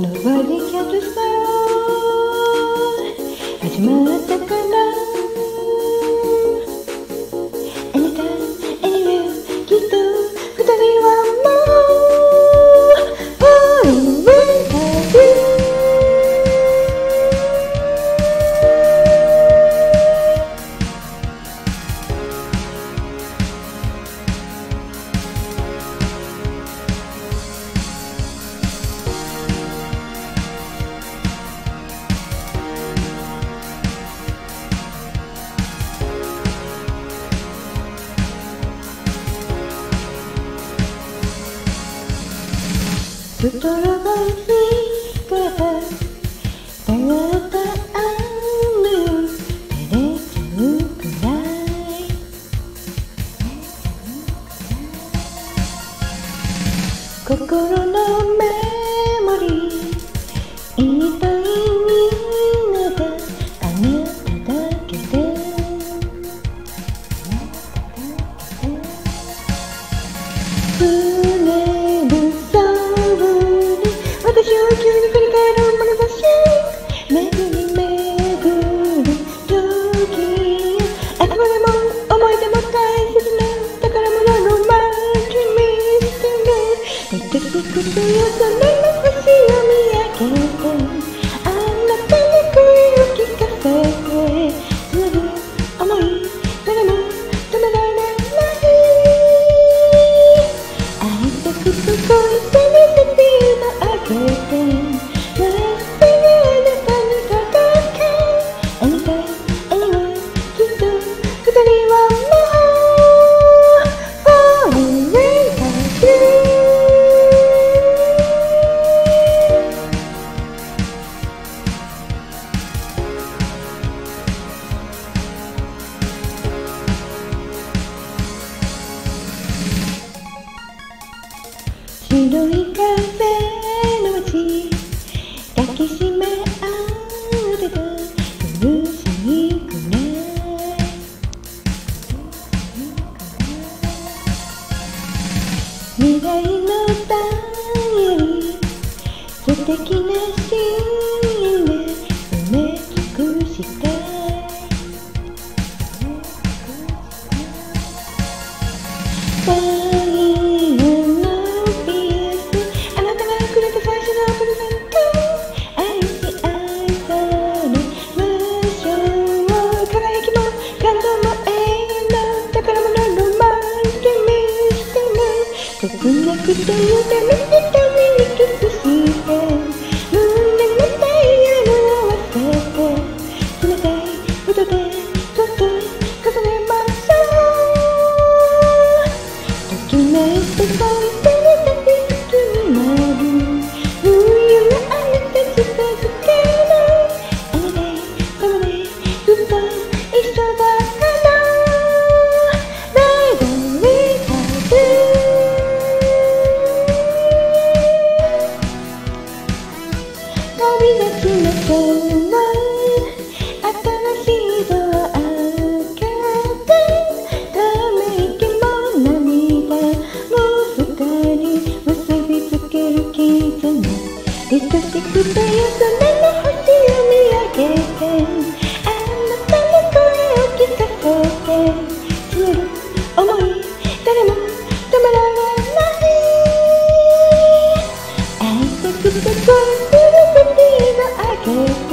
Nobody can decide. 하지만 ストロボスからたがった雨を照れちゃうくらい心の目て白い風の街抱きしめ合ってた苦しいくらい未来のダイヤリー素敵な感動も永遠の宝物のマルチミステリー切なくて夢見た目にキスして胸のダイヤルを合わせて冷たい音でそっと重ねましょうときめいて恋せにた旅立ちの今日は新しいドア開けてため息も涙も二人結びつける絆愛しくてよその星を見上げてあなたの声を聞かせて強る思い誰も止めらない会いたくて恋 you.